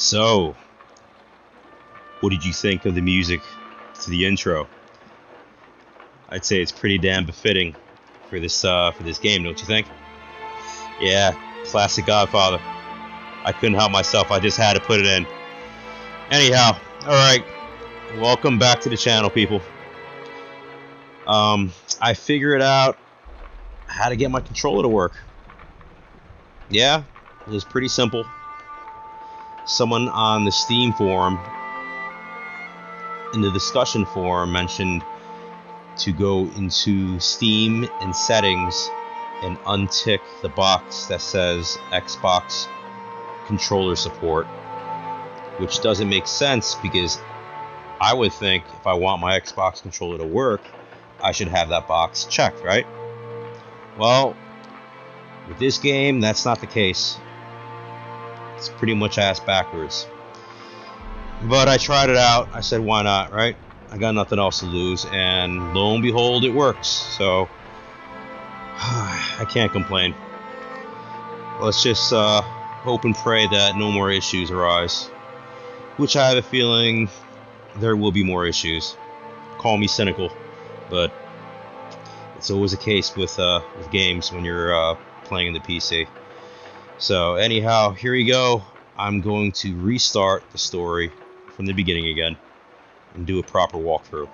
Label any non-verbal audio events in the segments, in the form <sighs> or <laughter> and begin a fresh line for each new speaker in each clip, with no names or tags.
So, what did you think of the music to the intro? I'd say it's pretty damn befitting for this uh, for this game, don't you think? Yeah, classic Godfather. I couldn't help myself. I just had to put it in. Anyhow, all right. Welcome back to the channel, people. Um, I figured out how to get my controller to work. Yeah, it was pretty simple. Someone on the Steam forum, in the discussion forum, mentioned to go into Steam and settings and untick the box that says Xbox controller support, which doesn't make sense because I would think if I want my Xbox controller to work, I should have that box checked, right? Well, with this game, that's not the case. It's pretty much ass backwards. But I tried it out. I said, why not, right? I got nothing else to lose, and lo and behold, it works. So <sighs> I can't complain. Let's just uh, hope and pray that no more issues arise. Which I have a feeling there will be more issues. Call me cynical, but it's always a case with uh, with games when you're uh, playing the PC. So anyhow, here we go. I'm going to restart the story from the beginning again and do a proper walkthrough.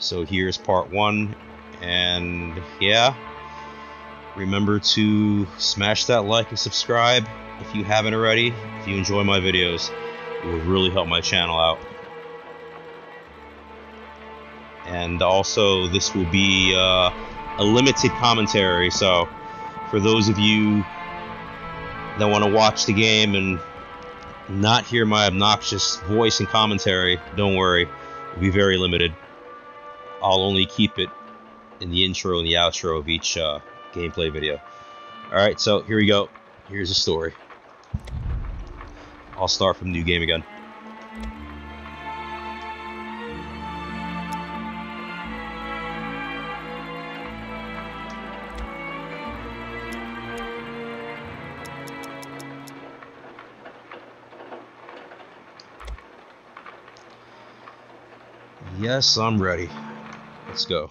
So here's part one, and yeah, remember to smash that like and subscribe if you haven't already. If you enjoy my videos, it will really help my channel out. And also, this will be uh, a limited commentary, so for those of you that want to watch the game and not hear my obnoxious voice and commentary, don't worry, it'll be very limited. I'll only keep it in the intro and the outro of each uh, gameplay video. Alright, so here we go. Here's the story. I'll start from new game again. Yes, I'm ready. Let's go.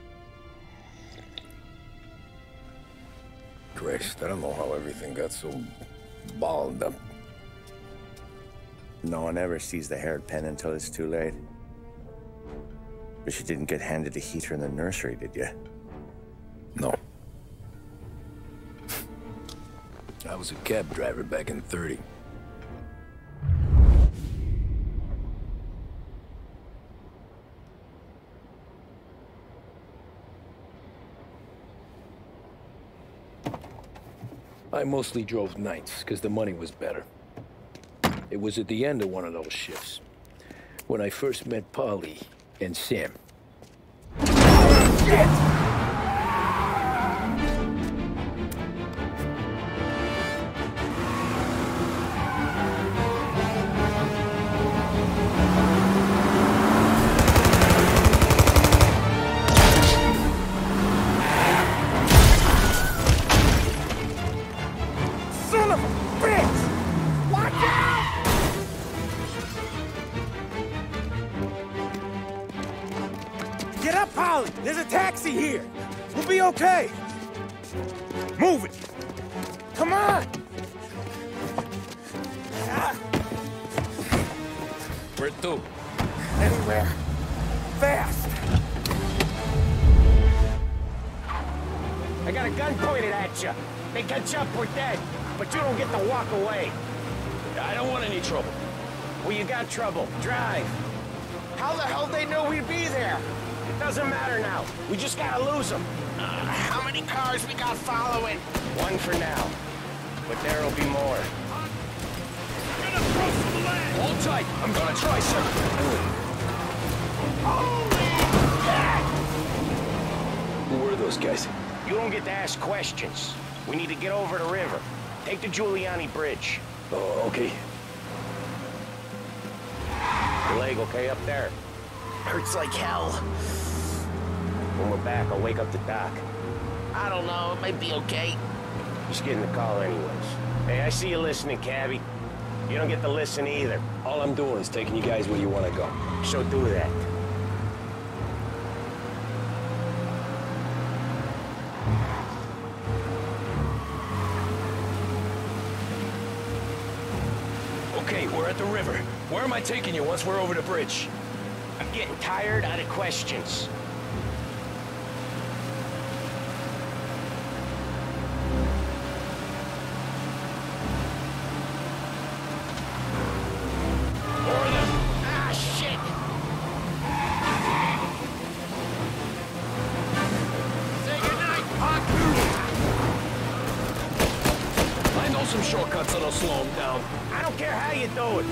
Christ, I don't know how everything got so balled up.
No one ever sees the hairpin until it's too late. But you didn't get handed a heater in the nursery, did you?
No. <laughs> I was a cab driver back in 30. I mostly drove nights, because the money was better. It was at the end of one of those shifts, when I first met Paulie and Sam.
Son Get up, Paulie! There's a taxi here! We'll be okay! Move it! Come on! Ah,
Where to?
anywhere. Fast!
I got a gun pointed at you. They catch up, we're dead. But you don't get to walk away.
I don't want any trouble.
Well, you got trouble. Drive. How the hell they know we'd be there? It doesn't matter now. We just gotta lose them.
Uh, how many cars we got following?
One for now. But there'll be more.
Hold tight. I'm gonna try something. Who were those guys?
You don't get to ask questions. We need to get over the river. Take the Giuliano Bridge.
Oh, okay.
Your leg okay up there?
Hurts like hell.
When we're back, I'll wake up the doc.
I don't know, it might be okay.
Just getting the call anyways. Hey, I see you listening, Cabby. You don't get to listen either.
All I'm doing is taking you guys where you want to go.
So do that.
Okay, we're at the river. Where am I taking you once we're over the bridge?
I'm getting tired out of questions.
Shortcuts that'll slow him down.
I don't care how you do it.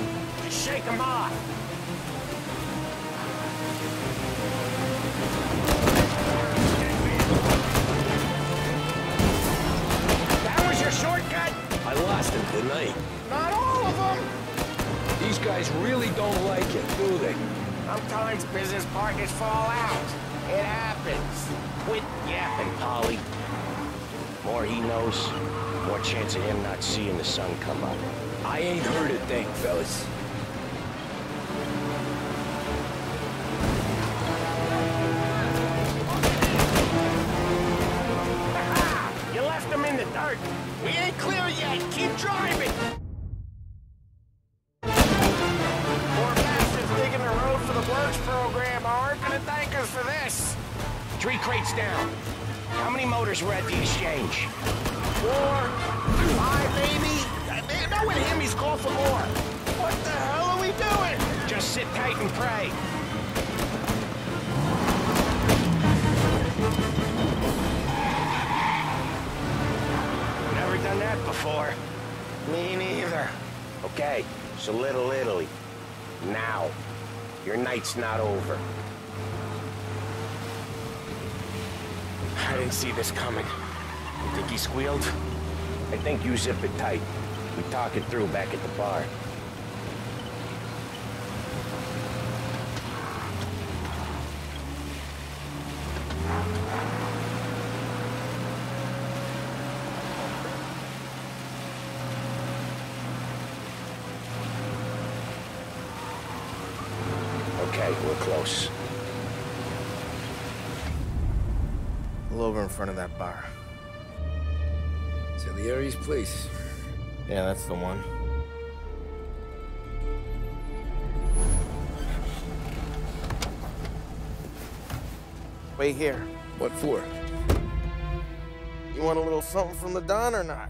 Just shake them off. That was your shortcut?
I lost him, didn't I?
Not all of them.
These guys really don't like it, do they?
Sometimes business partners fall out. It happens. Quit yapping, Paulie. More he knows, more chance of him not seeing the sun come up.
I ain't heard a thing, fellas.
You left him in the dirt.
We ain't clear yet. Keep driving.
Poor bastards digging the road for the Works program aren't gonna thank us for this. Three crates down. How many motors were at the exchange? So Little Italy. Now. Your night's not over. I didn't see this coming. You think he squealed? I think you zip it tight. We talk it through back at the bar. Okay, we're close.
Pull over in front of that bar.
Salieri's place.
Yeah, that's the one. Wait here.
What for?
You want a little something from the Don or not?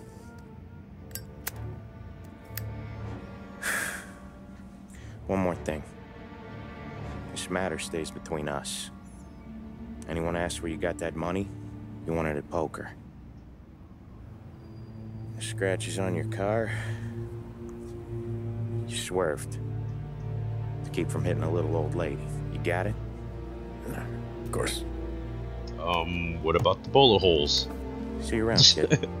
One more thing. This matter stays between us. Anyone asks where you got that money, you won it at poker.
Scratches on your car. You swerved. To keep from hitting a little old lady. You got it?
Of course.
Um, what about the bullet holes?
See you around, kid. <laughs>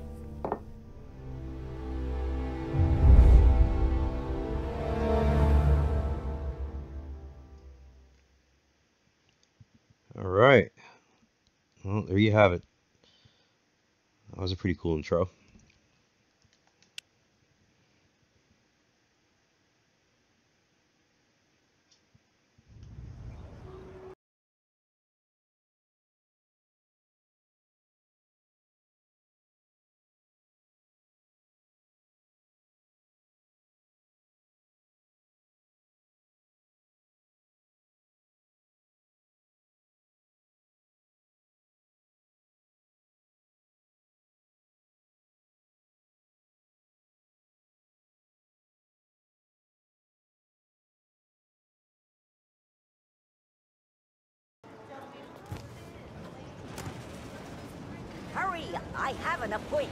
Was a pretty cool intro.
I have an appointment.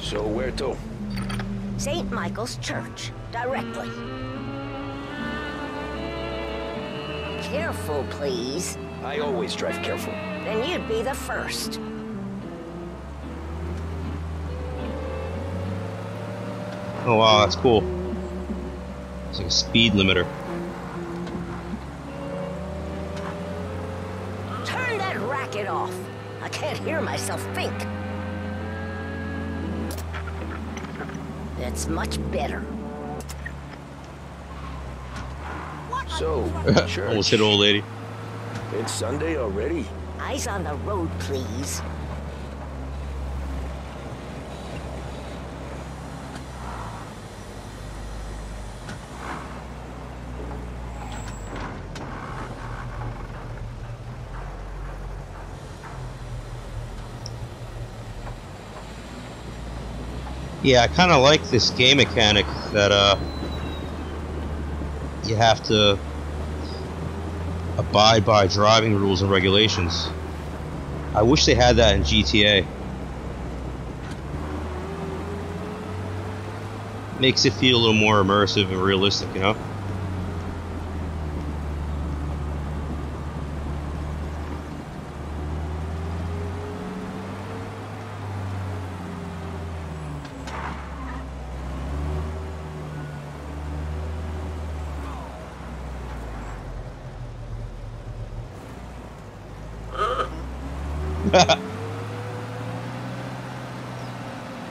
So where to?
St. Michael's Church, directly. Careful, please.
I always drive careful.
Then you'd be the first.
Oh wow, that's cool. It's like a speed limiter.
Turn that racket off. I can't hear myself think. That's much better.
So, <laughs> church.
Almost hit old lady.
It's Sunday already?
Eyes on the road, please.
Yeah, I kind of like this game mechanic that uh, you have to abide by driving rules and regulations. I wish they had that in GTA. Makes it feel a little more immersive and realistic, you know?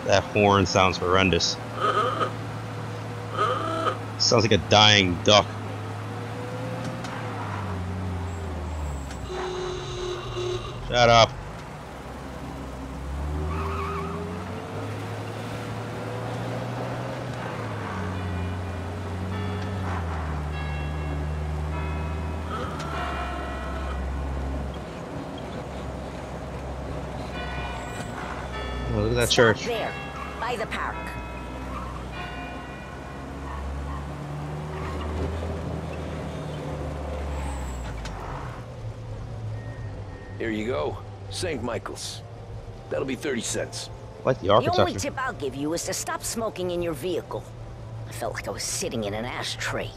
that horn sounds horrendous. Sounds like a dying duck. Shut up. Oh, look at that
Stop
church.
there, by the park.
Here you go. St. Michael's. That'll be 30 cents.
I like the
The only tip I'll give you is to stop smoking in your vehicle. I felt like I was sitting in an ashtray.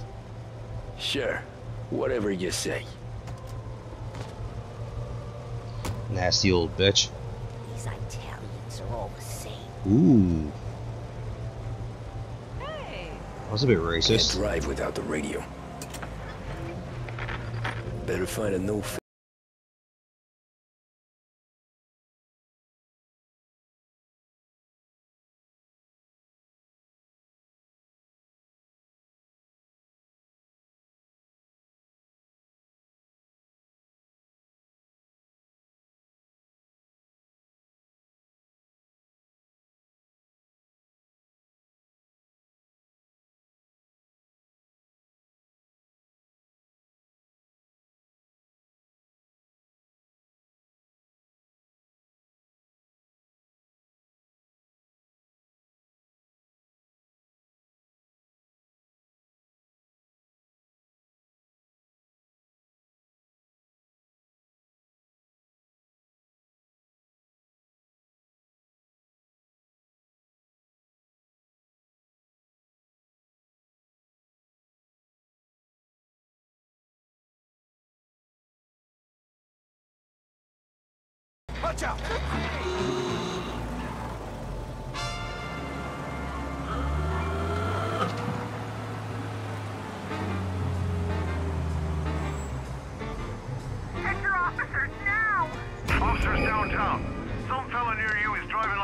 Sure. Whatever you say.
Nasty old bitch.
These Italians are all the same.
Ooh. That was a bit
Can't
racist.
drive without the radio.
Better find a new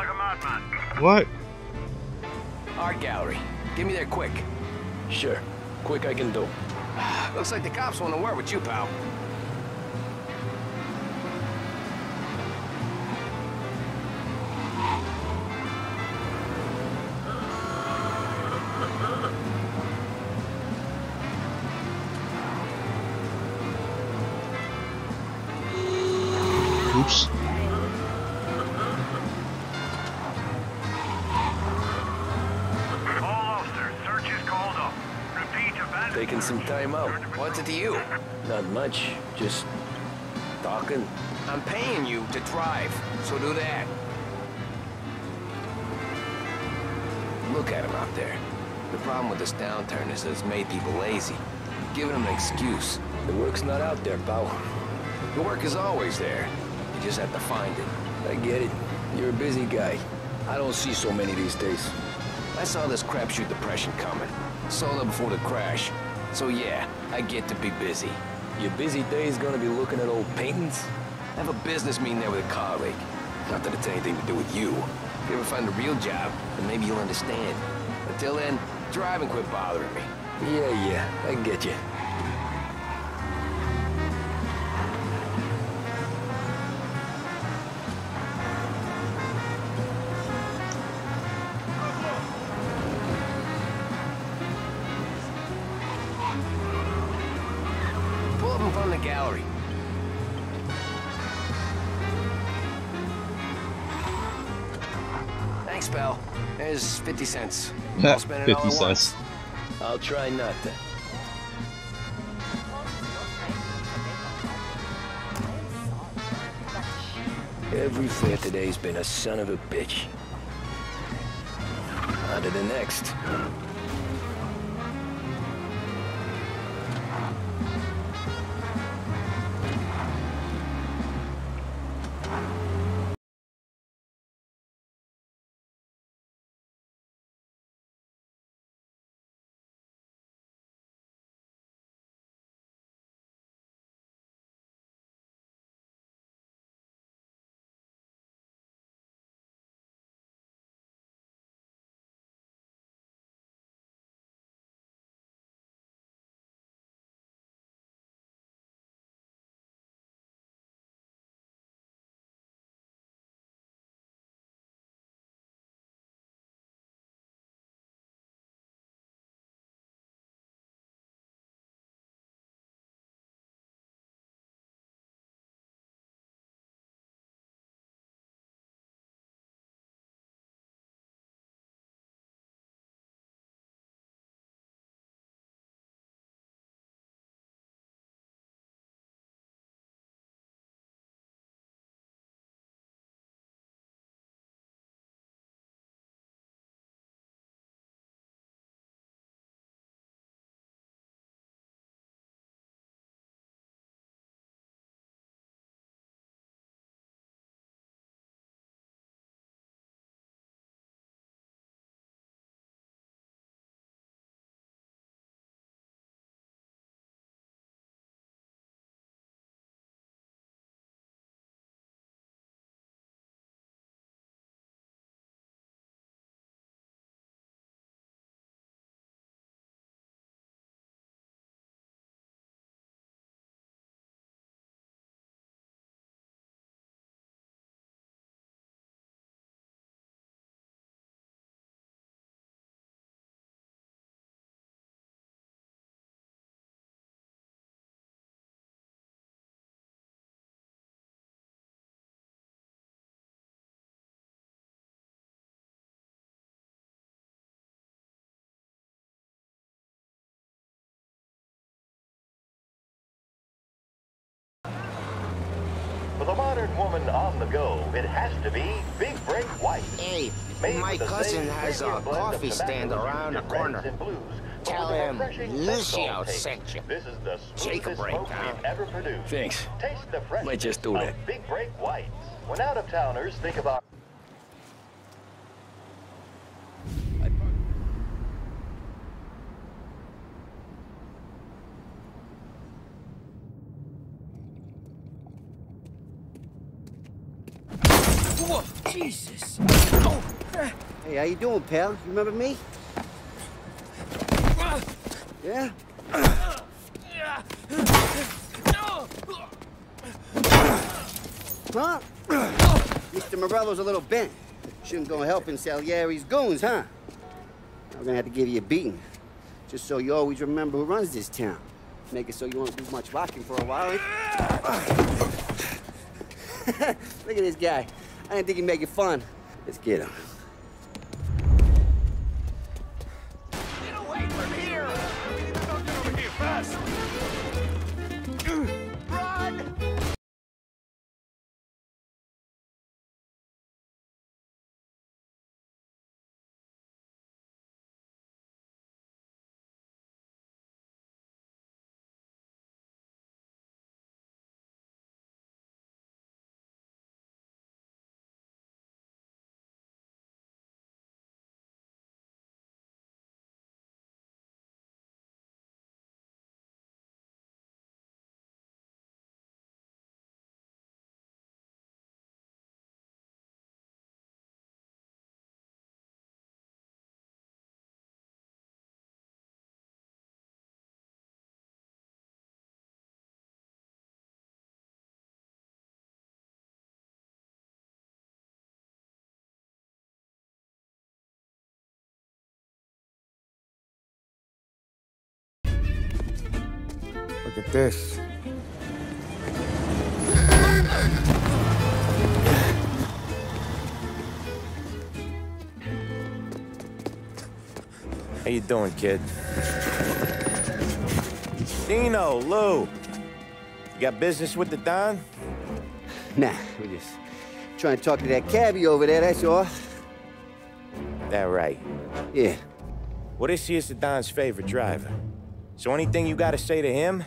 a madman.
What?
Art gallery. Give me there quick. Sure. Quick I can do. <sighs>
Looks like the cops want to work with you, pal.
Taking some time out.
What's it to you?
Not much. Just talking.
I'm paying you to drive, so do that. Look at him out there. The problem with this downturn is that it's made people lazy. Giving them an excuse.
The work's not out there, pal.
The work is always there. You just have to find it.
I get it. You're a busy guy. I don't see so many these days.
I saw this crapshoot depression coming. Sold it before the crash. So yeah, I get to be busy.
Your busy days gonna be looking at old paintings?
I have a business meeting there with a colleague. Not that it's anything to do with you. If you ever find a real job, then maybe you'll understand. Until then, drive and quit bothering me.
Yeah, yeah, I get you.
50 cents. I'll spend it
50
at once.
cents.
I'll try not to. Every fare today's been a son of a bitch. On to the next.
Modern woman on the go, it has to be Big Break White.
Hey,
Made
my cousin has a
premium blend of
coffee stand around the corner.
and blues,
Tell him
refreshing
Lucio sent you.
This is the
Take a break,
smoke ever produced.
Thanks.
Taste the freshness
Might just do that.
Big Break Whites. When out of towners think about
Jesus.
Hey, how you doing, pal? You remember me? Yeah? Huh? Mr. Morello's a little bent. Shouldn't go helping Salieri's goons, huh? I'm gonna have to give you a beating. Just so you always remember who runs this town. Make it so you won't do much rocking for a while. <laughs> Look at this guy. I didn't think he'd make it fun. Let's get him.
Get away from here! Don't get over here fast!
Look at this.
How you doing, kid? Dino, Lou. You got business with the Don?
Nah, we're just trying to talk to that cabbie over there, that's all.
That right.
Yeah.
What well, this here's the Don's favorite driver. So anything you gotta say to him,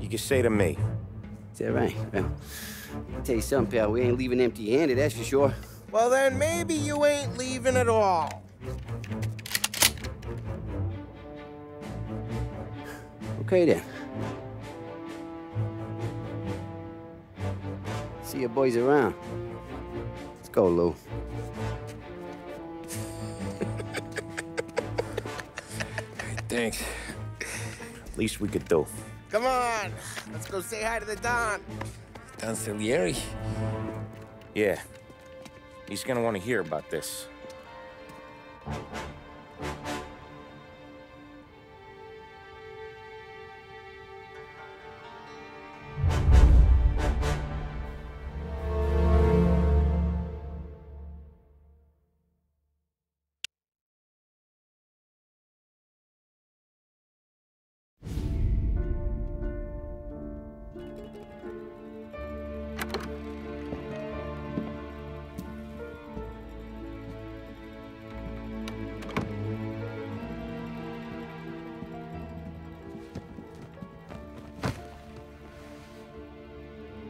you can say to me.
Is that right? Well, I'll tell you something, pal. We ain't leaving empty-handed, that's for sure.
Well, then maybe you ain't leaving at all.
Okay, then. See your boys around. Let's go, Lou.
Thanks.
Least we could do.
Come on, let's go say hi to the Don.
Don Salieri?
Yeah. He's gonna want to hear about this.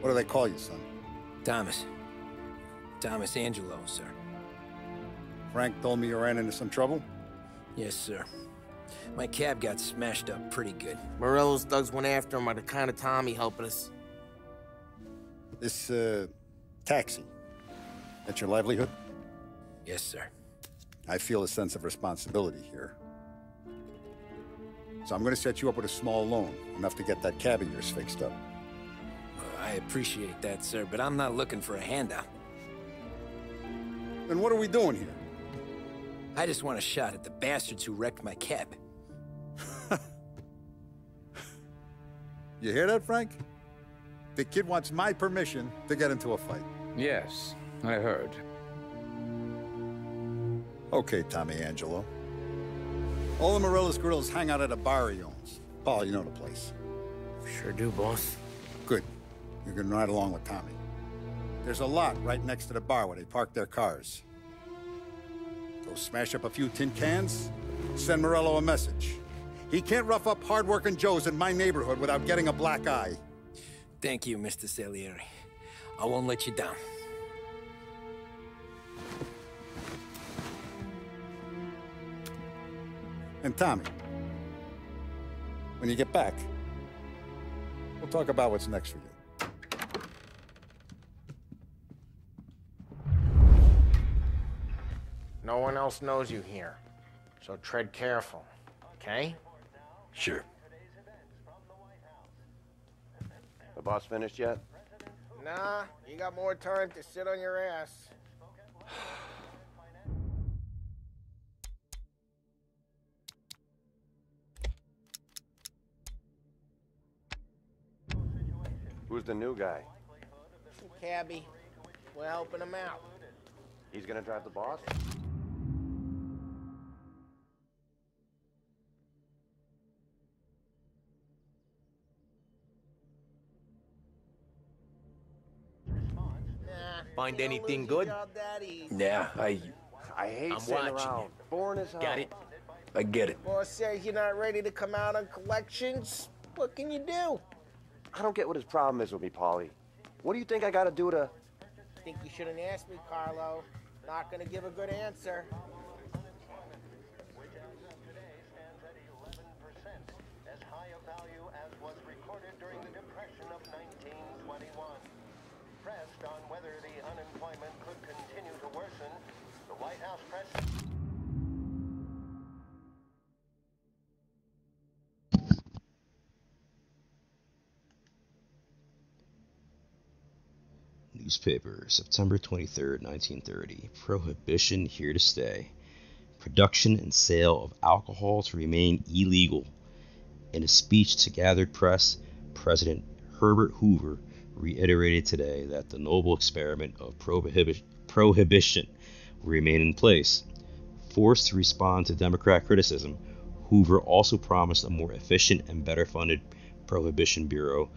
What do they call you, son?
Thomas. Thomas Angelo, sir.
Frank told me you ran into some trouble?
Yes, sir. My cab got smashed up pretty good.
Morello's thugs went after him on account of Tommy helping us.
This, uh, taxi. That's your livelihood?
Yes, sir.
I feel a sense of responsibility here. So I'm gonna set you up with a small loan, enough to get that cab of yours fixed up.
I appreciate that, sir, but I'm not looking for a handout.
Then what are we doing here?
I just want a shot at the bastards who wrecked my cab. <laughs>
You hear that, Frank? The kid wants my permission to get into a fight.
Yes, I heard.
Okay, Tommy Angelo. All the Morello's girls hang out at a bar he owns. Paul, you know the place.
Sure do, boss.
You're gonna ride along with Tommy. There's a lot right next to the bar where they park their cars. Go smash up a few tin cans, send Morello a message. He can't rough up hard-working Joes in my neighborhood without getting a black eye.
Thank you, Mr. Salieri. I won't let you down.
And Tommy, when you get back, we'll talk about what's next for you.
No one else knows you here, so tread careful, okay?
Sure.
The boss finished yet?
Nah, you got more time to sit on your ass.
Who's the new guy?
Cabby, we're helping him out.
He's gonna drive the boss?
Find anything good? Yeah, I...
I hate
I'm
sitting
watching
around. Boring as hell.
Got it? I get it.
Boss says you're not ready to come out on collections. What can you do?
I don't get what his problem is with me, Paulie. What do you think I gotta do to...
Think you shouldn't ask me, Carlo. Not gonna give a good answer.
as high a value as was recorded during the Depression of 1921. On whether the unemployment could continue to worsen, the White House press...
Newspaper, September 23rd, 1930. Prohibition here to stay. Production and sale of alcohol to remain illegal. In a speech to gathered press, President Herbert Hoover reiterated today that the noble experiment of prohibi- prohibition will remain in place. Forced to respond to Democrat criticism, Hoover also promised a more efficient and better funded Prohibition Bureau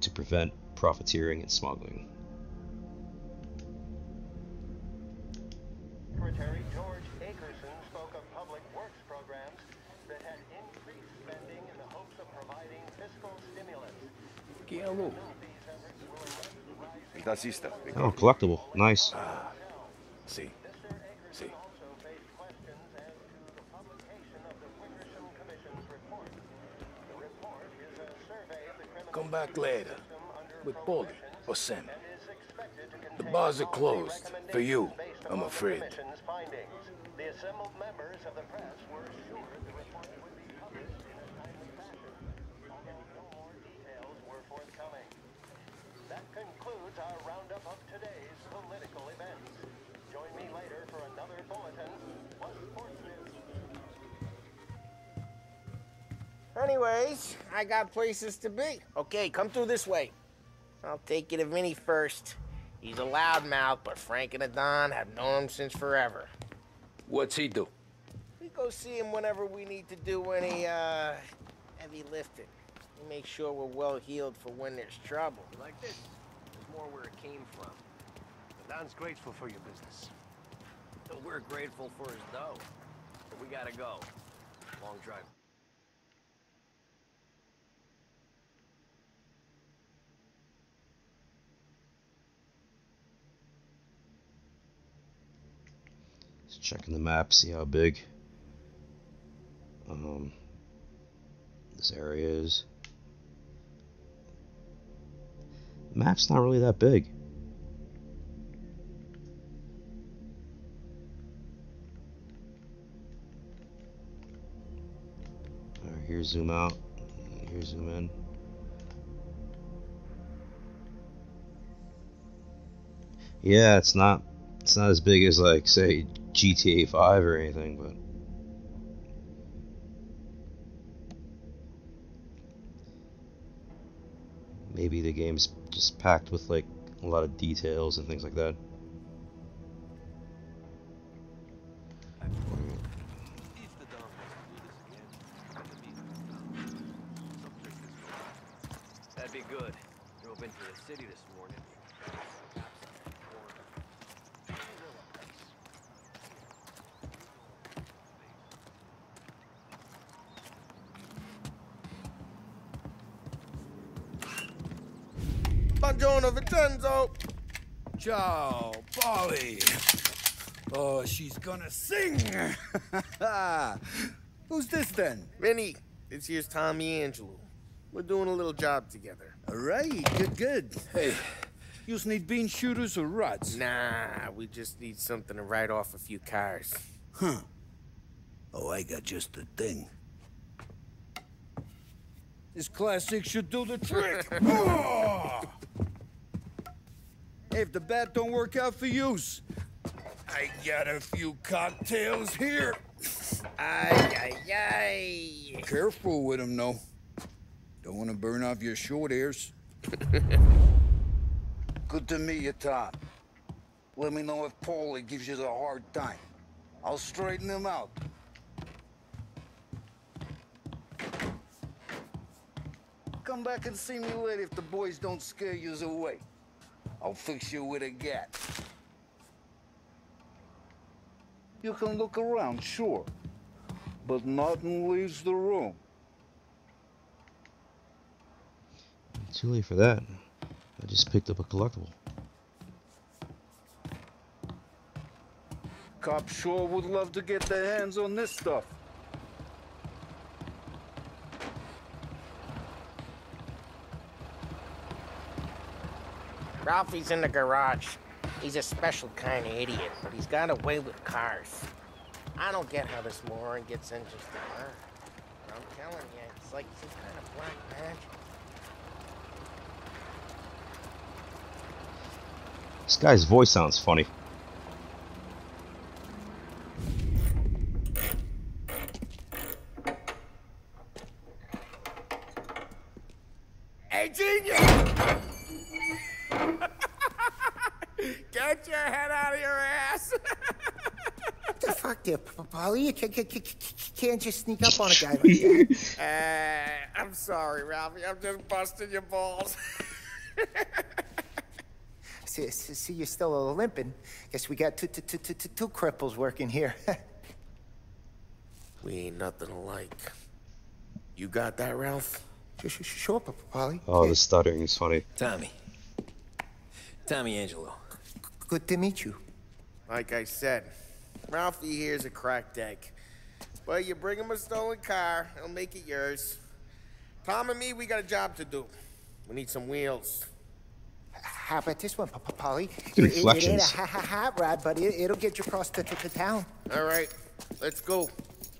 to prevent profiteering and smuggling.
Secretary George Akerson spoke of public works programs that had increased spending in the hopes of providing fiscal stimulus.
Guillermo.
El taxista.
Oh, collectible. Nice.
Ah, see. See. Come back later. With Paulie or Sam. The bars are closed. For you, I'm afraid.
Commission's findings. The assembled members of the press were assured the report would be published in a timely fashion, although no more details were forthcoming. That concludes our roundup of today's political events. Join me later for another bulletin. What sports news?
Anyways, I got places to be. Okay, come through this way. I'll take you to Vinny first. He's a loudmouth, but Frank and the Don have known him since forever.
What's he do?
We go see him whenever we need to do any, uh, heavy lifting. We make sure we're well healed for when there's trouble.
Like this? There's more where it came from. The Don's grateful for your business.
We're grateful for his dough. But we gotta go. Long drive.
Just checking the map, see how big um, this area is. Map's not really that big. Alright, here zoom out. Here zoom in. Yeah, it's not it's not as big as like say GTA 5 or anything, but maybe the game's just packed with like a lot of details and things like that.
That'd be good. Drove into the city this morning.
Buongiorno, Vincenzo.
Ciao, Paulie. Oh, she's gonna sing. Who's this then?
Vinny, this here's Tommy Angelo. We're doing a little job together.
All right, good, good. Hey, you need bean shooters or rods?
Nah, we just need something to write off a few cars.
Huh. Oh, I got just the thing. This classic should do the trick. <laughs> Oh! If the bat don't work out for use, I got a few cocktails here.
Ay, ay, ay.
Careful with them, though. Don't want to burn off your short hairs. <laughs> Good to meet you, Tom. Let me know if Paulie gives you the hard time. I'll straighten him out. Come back and see me later if the boys don't scare you away. I'll fix you with a gat. You can look around, sure. But nothing leaves the room.
Too late for that. I just picked up a collectible.
Cops sure would love to get their hands on this stuff.
Ralphie's in the garage. He's a special kind of idiot, but he's got a way with cars. I don't get how this moron gets in just to learn. I'm telling you, it's like some kind of black magic.
This guy's voice sounds funny.
Hey, genius! Get your head out of your ass!
The fuck there, Paulie? You can't, can't just sneak up on a guy like that.
Uh, <laughs> I'm sorry, Ralphie. I'm just busting your balls. <laughs>
see, see, you're still limping. Guess we got two, two, two, two, two, two cripples working here. <laughs>
we ain't nothing alike. You got that, Ralph?
Sure, Paulie.
Oh, the stuttering is funny.
Tommy. Tommy Angelo.
Good to meet you.
Like I said, Ralphie here's a cracked egg. But you bring him a stolen car, he'll make it yours. Tom and me, we got a job to do. We need some wheels.
How about this one, Papa Paulie?
The
It, it ain't a
reflections.
ha ha hot rod, but it, it'll get you across to, to, to town.
All right, let's go.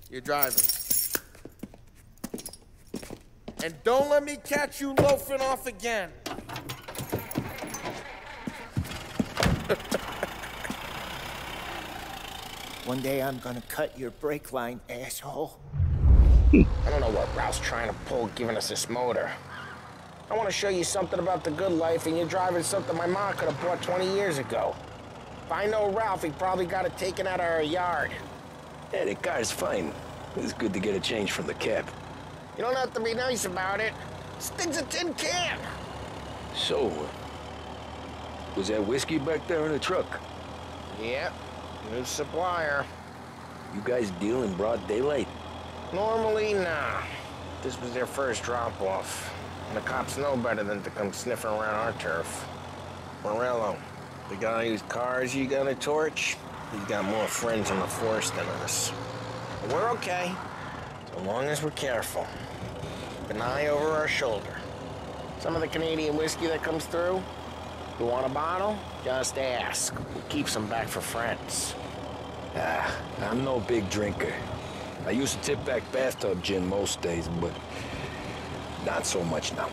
You're driving. And don't let me catch you loafing off again. <laughs>
One day I'm gonna cut your brake line, asshole.
I don't know what Ralph's trying to pull giving us this motor. I want to show you something about the good life, and you're driving something my mom could have bought 20 years ago. If I know Ralph, he probably got it taken out of our yard.
Yeah, the car's fine. It's good to get a change from the cab.
You don't have to be nice about it. Stig's a tin can.
So, was that whiskey back there in the truck?
Yep, new supplier.
You guys deal in broad daylight?
Normally, nah. This was their first drop-off. And the cops know better than to come sniffing around our turf. Morello, the guy whose cars you got a torch, he's got more friends in the force than us. But we're okay, so long as we're careful. Keep an eye over our shoulder. Some of the Canadian whiskey that comes through, you want a bottle? Just ask. We keep some back for friends.
Ah, I'm no big drinker. I used to tip back bathtub gin most days, but not so much now.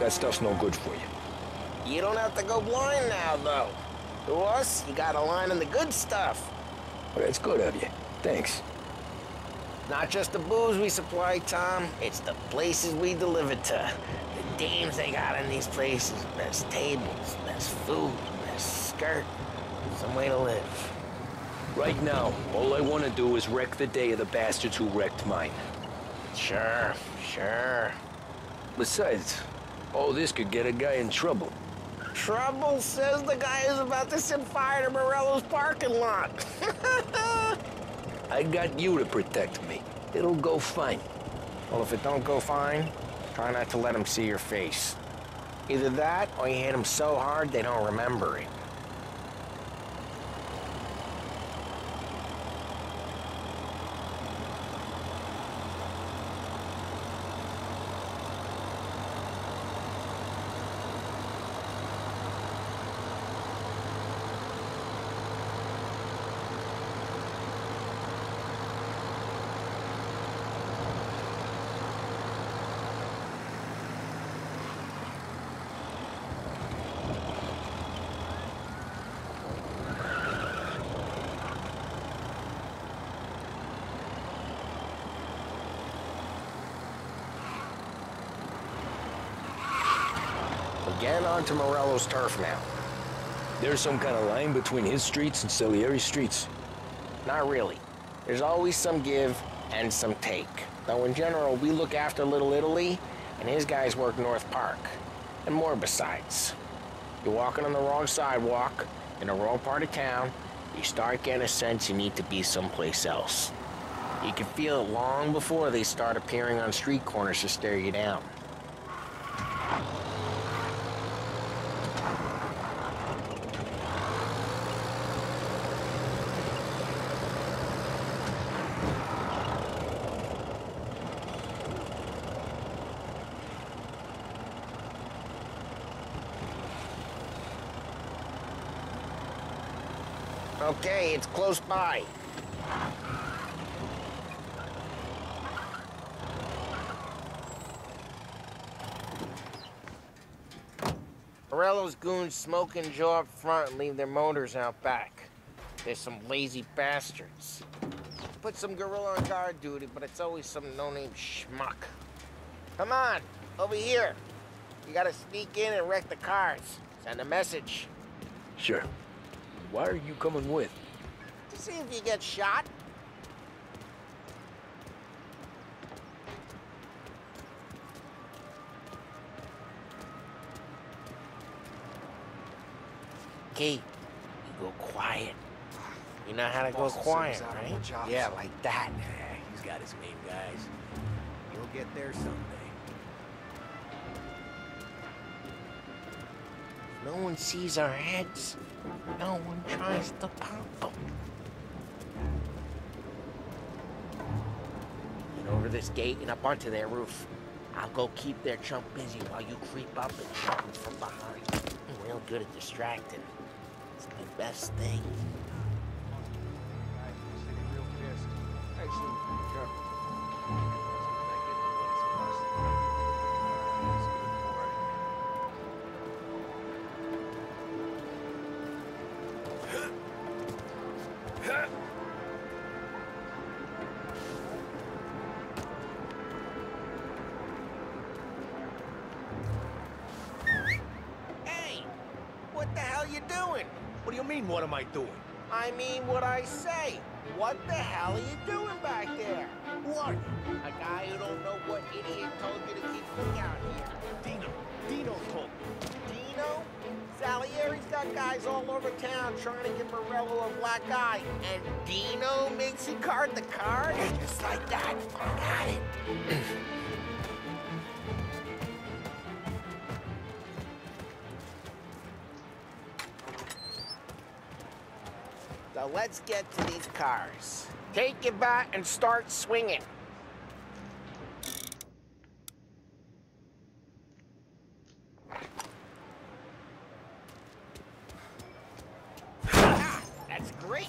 That stuff's no good for you.
You don't have to go blind now, though. To us, you got a line in the good stuff.
Well, that's good of you. Thanks.
Not just the booze we supply, Tom. It's the places we deliver to. The dames they got in these places. Best tables, best food, best skirt. Some way to live.
Right now, all I want to do is wreck the day of the bastards who wrecked mine.
Sure, sure.
Besides, all this could get a guy in trouble.
Trouble says the guy is about to set fire to Morello's parking lot. <laughs>
I got you to protect me. It'll go fine.
well, if it don't go fine, try not to let them see your face. Either that, or you hit them so hard they don't remember it. Again onto Morello's turf now.
There's some kind of line between his streets and Salieri's streets.
Not really. There's always some give and some take. Though in general, we look after Little Italy, and his guys work North Park. And more besides. You're walking on the wrong sidewalk, in the wrong part of town, you start getting a sense you need to be someplace else. You can feel it long before they start appearing on street corners to stare you down. Okay, it's close by. Morello's goons smoke and Joe up front and leave their motors out back. They're some lazy bastards. Put some gorilla on guard duty, but it's always some no-name schmuck. Come on, over here. You gotta sneak in and wreck the cars. Send a message.
Sure. Why are you coming with?
To see if you get shot. Key, you go quiet. You know how to go quiet, right?
more jobs.
Yeah, like that.
He's got his main guys. He'll get there someday.
No one sees our heads. No one tries to pop them. Get over this gate and up onto their roof. I'll go keep their chump busy while you creep up and shoot them from behind. I'm real good at distracting. It's the best thing. What
do you mean, what am I doing?
I mean what I say. What the hell are you doing back there?
Who are you?
A guy who don't know what idiot told you to keep me out here.
Dino. Dino told me.
Dino? Salieri's got guys all over town trying to give Morello a black eye. And Dino makes you card the card? Just like that. Got it. <clears throat> let's get to these cars. Take your bat and start swinging. Ah, That's great.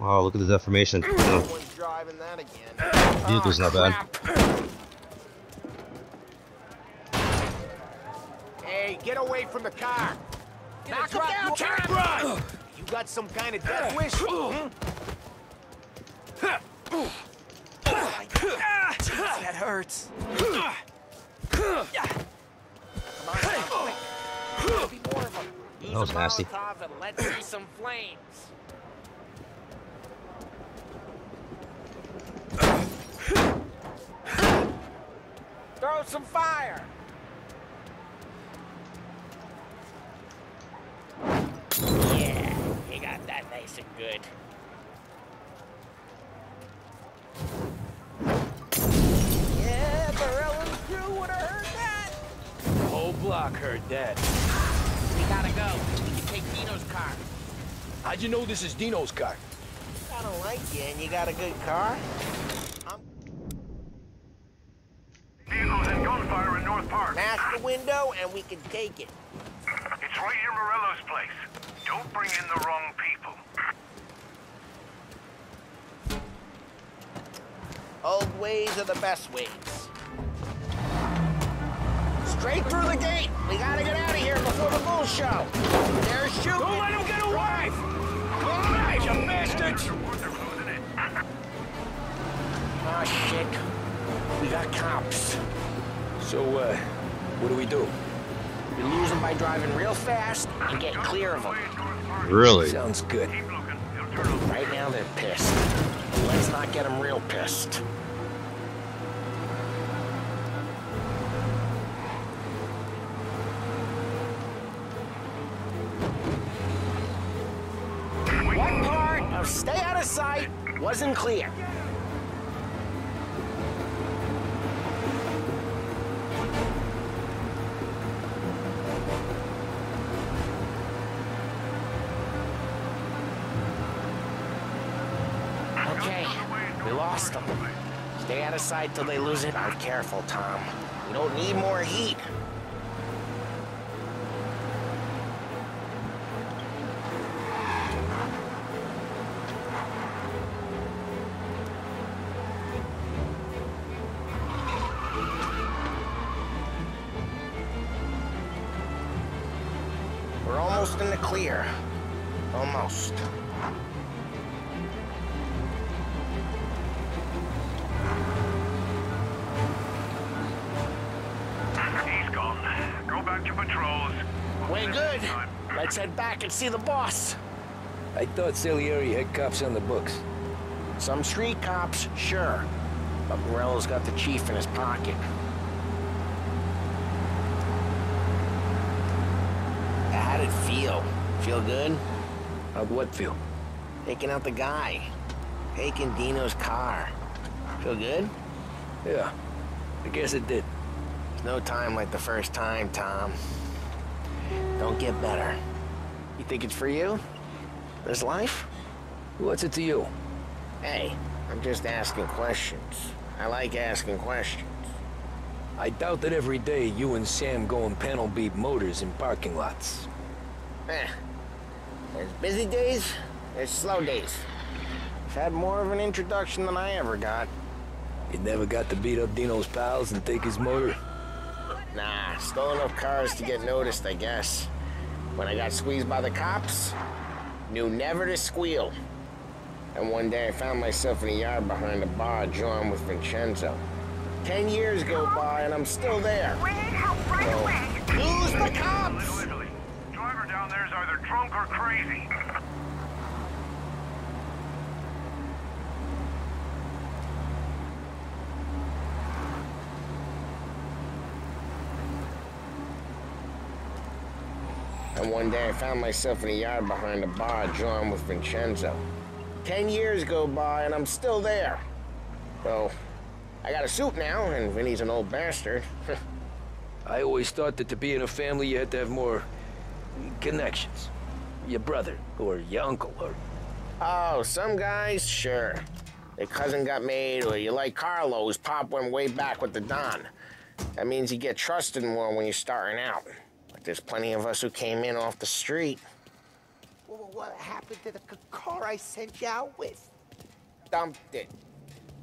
Wow, look at the deformation.
No one's driving that again.
Vehicle's not bad.
Hey, get away from the car.
Knock him
drop
down,
you-
Chad.
Run! You got some kind of death wish? Hmm?
That hurts.
Come on, Tom, quick. There'll be more of them. Use
That was nasty.
Let's see some flames. Throw some fire. Yeah, he got that nice and good. Yeah, Morello's crew would have heard that.
Doc heard that.
We gotta go. We can take Dino's car.
How'd you know this is Dino's car?
I don't like you, and you got a good car.
Vehicles and gunfire in North Park.
Smash the window, and we can take it.
It's right near Morello's place. Don't bring in the wrong people.
Old ways are the best ways. Straight through the gate. We gotta get out of here before the bulls show. They're shooting.
Don't let him get away! All right, you bastards!
Oh, shit. We got cops.
So, uh, what do we do?
You lose them by driving real fast and get clear of them.
Really?
Sounds good.
Right now they're pissed. Let's not get them real pissed. One part of stay out of sight wasn't clear. We lost them. Stay out of sight till they lose it. Be careful, Tom. We don't need more heat. And see the boss.
I thought Salieri had cops on the books.
Some street cops, sure. But Morello's got the chief in his pocket. How'd it feel? Feel good?
How'd what feel?
Taking out the guy. Taking Dino's car. Feel good?
Yeah, I guess it did.
There's no time like the first time, Tom. Don't get better. You think it's for you? This life?
What's it to you?
Hey, I'm just asking questions. I like asking questions.
I doubt that every day you and Sam go and panel beat motors in parking lots.
Eh. There's busy days, there's slow days. I've had more of an introduction than I ever got.
You never got to beat up Dino's pals and take his motor?
Nah, stole enough cars to get noticed, I guess. When I got squeezed by the cops, knew never to squeal. And one day I found myself in a yard behind a bar drawn with Vincenzo. Ten years go by and I'm still there.
We need help right
So,
away.
who's the cops?
Driver down there's either drunk or crazy.
And one day I found myself in a yard behind a bar drawn with Vincenzo. Ten years go by and I'm still there. So, I got a suit now, and Vinny's an old bastard. <laughs>
I always thought that to be in a family you had to have more connections. Your brother, or your uncle, or...
oh, some guys, sure. Their cousin got made, or you like Carlos, Pop went way back with the Don. That means you get trusted more when you're starting out. But there's plenty of us who came in off the street.
Well, what happened to the car I sent you out with?
Dumped it.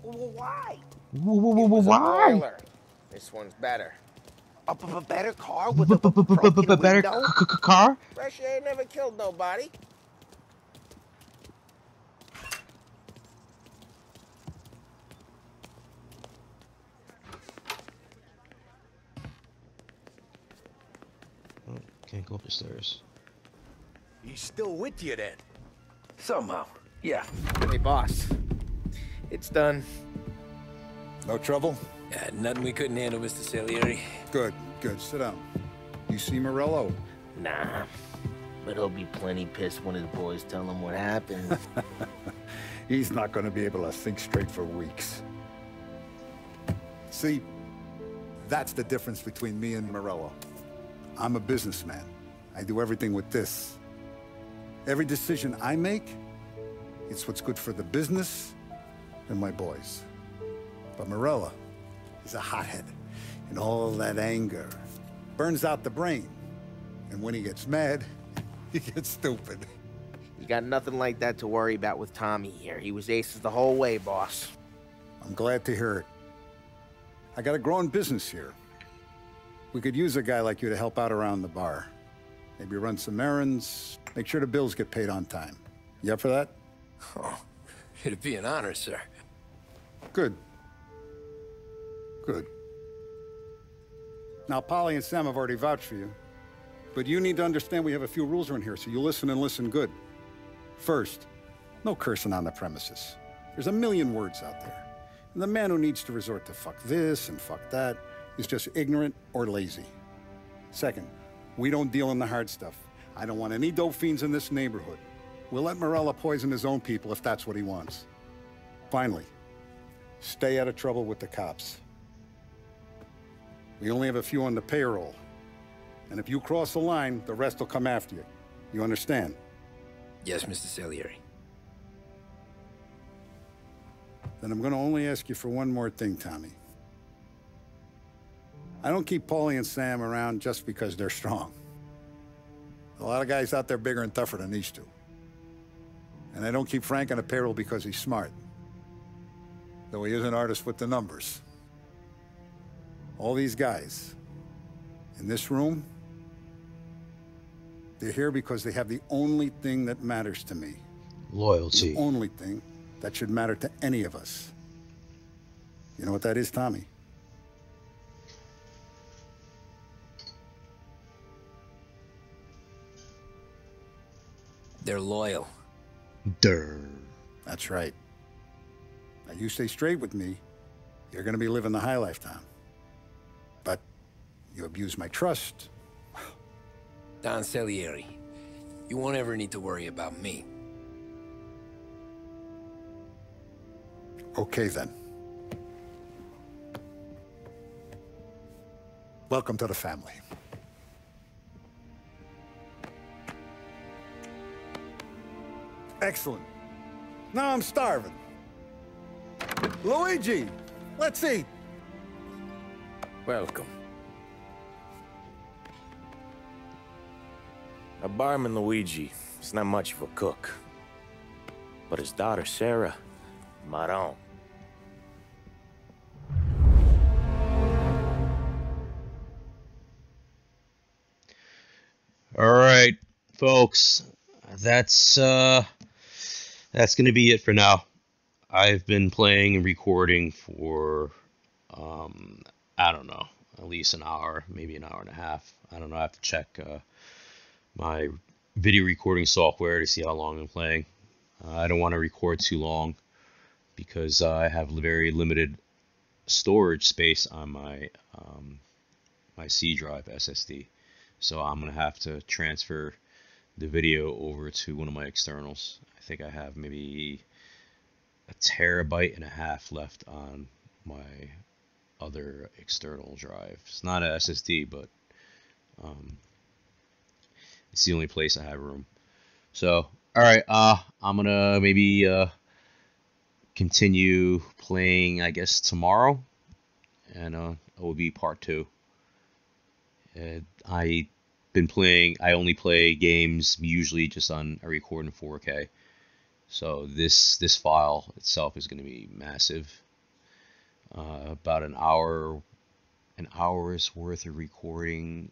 Well, why?
Well, Why?
Spoiler. This one's better.
A, b- b- better car with a b- b-
Better
window?
c- c- car?
Fresh air never killed nobody.
Can't go up the stairs.
He's still with you then? Somehow, yeah.
Hey, boss. It's done.
No trouble?
Yeah, nothing we couldn't handle, Mr. Salieri.
Good, good. Sit down. You see Morello?
Nah. But he'll be plenty pissed when his boys tell him what happened. <laughs>
He's not going to be able to think straight for weeks. See, that's the difference between me and Morello. I'm a businessman. I do everything with this. Every decision I make, it's what's good for the business and my boys. But Morello is a hothead, and all that anger burns out the brain. And when he gets mad, <laughs> he gets stupid.
You got nothing like that to worry about with Tommy here. He was aces the whole way, boss.
I'm glad to hear it. I got a growing business here. We could use a guy like you to help out around the bar. Maybe run some errands, make sure the bills get paid on time. You up for that?
Oh, it'd be an honor, sir.
Good. Good. Now, Paulie and Sam have already vouched for you. But you need to understand we have a few rules around here, so you listen and listen good. First, no cursing on the premises. There's a million words out there. And the man who needs to resort to fuck this and fuck that is just ignorant or lazy. Second, we don't deal in the hard stuff. I don't want any dope fiends in this neighborhood. We'll let Morello poison his own people if that's what he wants. Finally, stay out of trouble with the cops. We only have a few on the payroll. And if you cross the line, the rest will come after you. You understand?
Yes, Mr. Salieri.
Then I'm gonna only ask you for one more thing, Tommy. I don't keep Paulie and Sam around just because they're strong. A lot of guys out there bigger and tougher than these two. And I don't keep Frank on a payroll because he's smart. Though he is an artist with the numbers. All these guys in this room, they're here because they have the only thing that matters to me.
Loyalty.
The only thing that should matter to any of us. You know what that is, Tommy?
They're loyal.
Durr.
That's right. Now, you stay straight with me, you're gonna be living the high life, lifetime. But you abuse my trust. <sighs>
Don Salieri, you won't ever need to worry about me.
Okay, then. Welcome to the family. Excellent. Now I'm starving. Luigi, let's eat.
Welcome. A barman Luigi is not much of a cook. But his daughter Sarah, Maron.
All right, folks. That's uh that's going to be it for now. I've been playing and recording for um I don't know, at least an hour, maybe an hour and a half. I don't know. I have to check uh, my video recording software to see how long I'm playing. Uh, I don't want to record too long because uh, I have very limited storage space on my um, my C drive SSD. So I'm gonna have to transfer the video over to one of my externals. I think I have maybe a terabyte and a half left on my other external drive. It's not a SSD, but um, it's the only place I have room. So, all right, uh, I'm gonna maybe uh, continue playing, I guess, tomorrow, and uh, it will be part two. Uh, I been playing. I only play games usually just on. I record in 4K, so this this file itself is going to be massive. Uh, about an hour, an hour's worth of recording,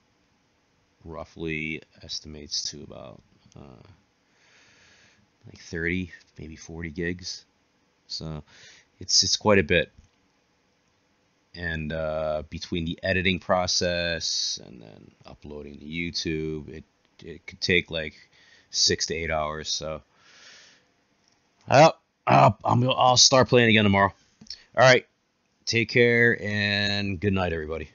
roughly estimates to about uh, like 30, maybe 40 gigs. So it's it's quite a bit and uh, between the editing process and then uploading to YouTube, it it could take like six to eight hours. So, uh, uh, I'm I'll start playing again tomorrow. All right, take care and good night, everybody.